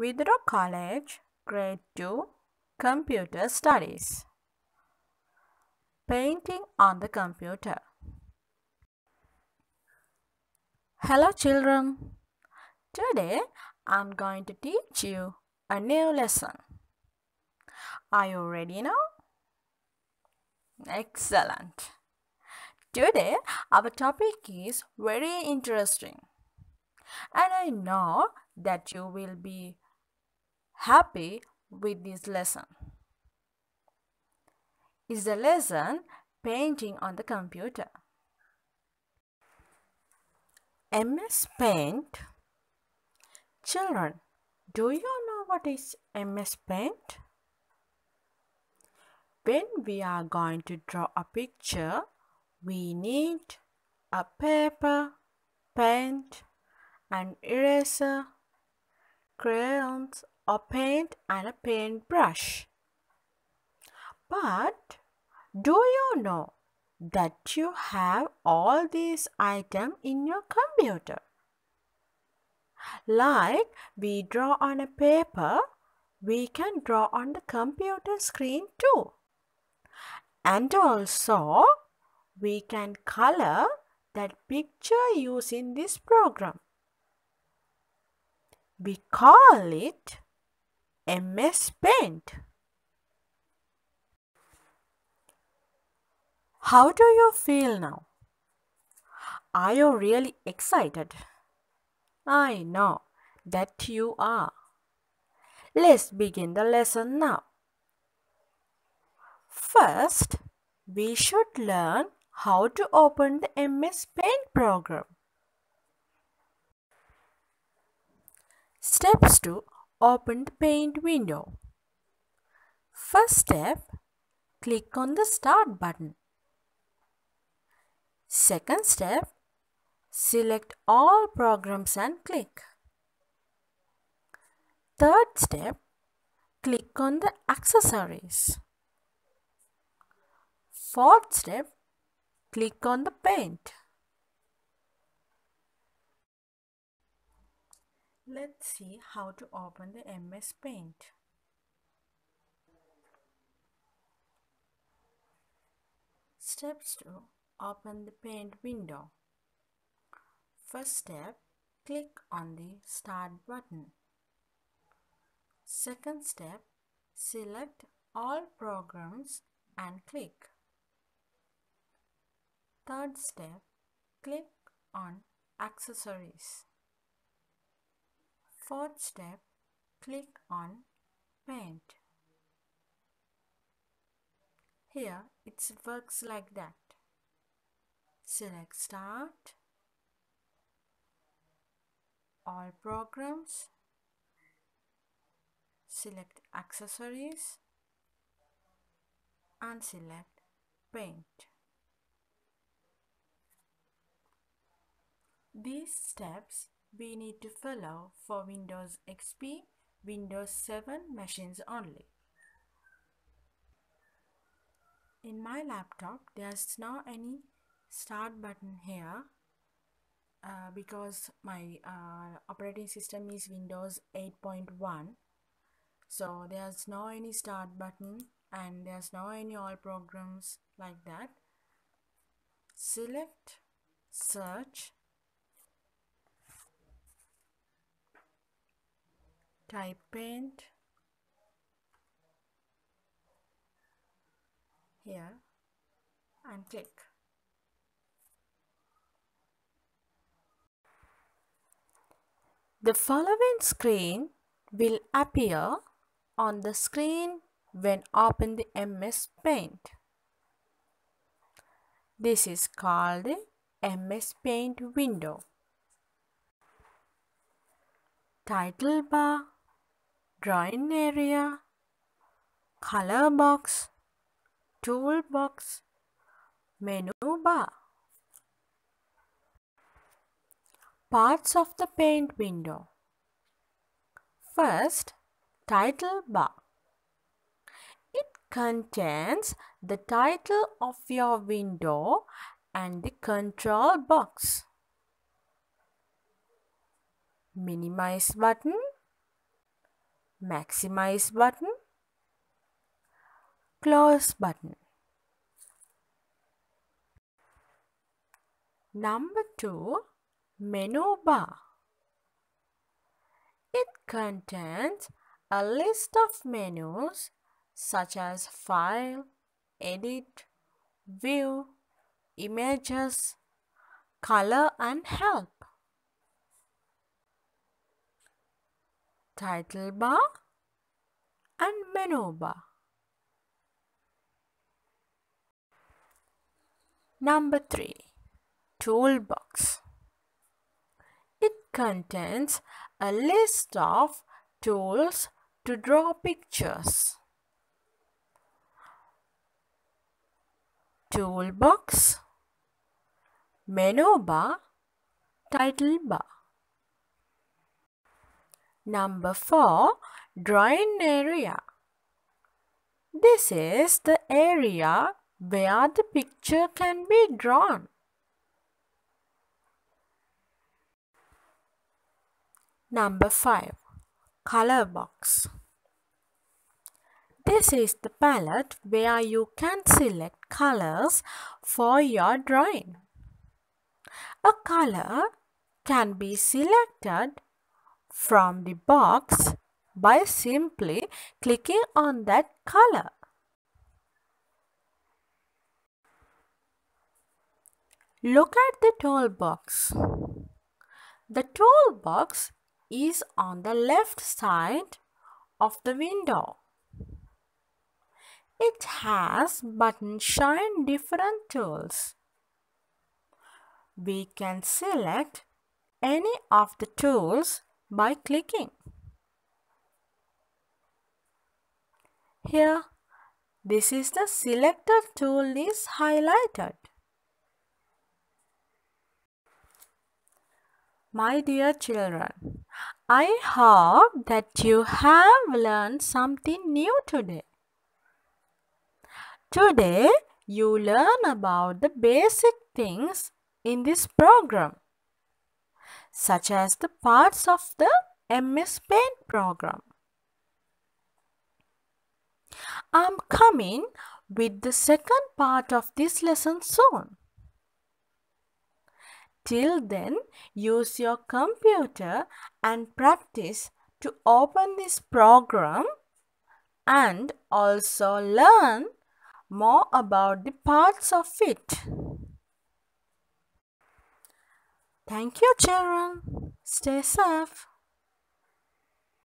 Vidura College, Grade 2, Computer Studies. Painting on the computer. Hello, children. Today I'm going to teach you a new lesson. Are you ready now? Excellent. Today our topic is very interesting. And I know that you will be happy with this lesson. Is the lesson painting on the computer? MS Paint. Children, do you know what is MS Paint? When we are going to draw a picture, we need a paper, paint, an eraser, crayons or paint and a paintbrush. But do you know that you have all these items in your computer? Like we draw on a paper, we can draw on the computer screen too. And also, we can color that picture using this program. We call it MS Paint. How do you feel now? Are you really excited? I know that you are. Let's begin the lesson now. First, we should learn how to open the MS Paint program. Steps to open the paint window. First step, click on the start button. Second step, select all programs and click. Third step, click on the accessories. Fourth step, click on the paint. Let's see how to open the MS Paint. Steps to open the paint window. First step, click on the start button. Second step, select all programs and click. Third step, click on accessories. Fourth step, click on paint. Here it works like that. Select start, all programs, select accessories and select paint. These steps we need to follow for Windows XP, Windows 7 machines only. In my laptop, there's no any start button here uh, because my uh, operating system is Windows 8.1 so there's no any start button and there's no any all programs like that select search type paint here and click The following screen will appear on the screen when open the MS Paint. This is called the MS Paint window. Title bar, drawing area, color box, toolbox, menu bar. Parts of the paint window. First, title bar. It contains the title of your window and the control box. Minimize button, maximize button, close button. Number 2 Menu bar. It contains a list of menus such as File, Edit, View, Images, Color and Help. Title bar and menu bar. Number 3 Toolbox It contains a list of tools to draw pictures. Toolbox Menu bar Title bar Number 4 Drawing area This is the area where the picture can be drawn. Number 5 Color box This is the palette where you can select colors for your drawing. A color can be selected from the box by simply clicking on that color. Look at the toolbox. The toolbox is on the left side of the window. It has buttons showing different tools. We can select any of the tools by clicking. Here, this is the selector tool is highlighted. My dear children, I hope that you have learned something new today. Today, you learn about the basic things in this program, such as the parts of the MS Paint program. I'm coming with the second part of this lesson soon. Till then, use your computer and practice to open this program and also learn more about the parts of it. Thank you children. Stay safe.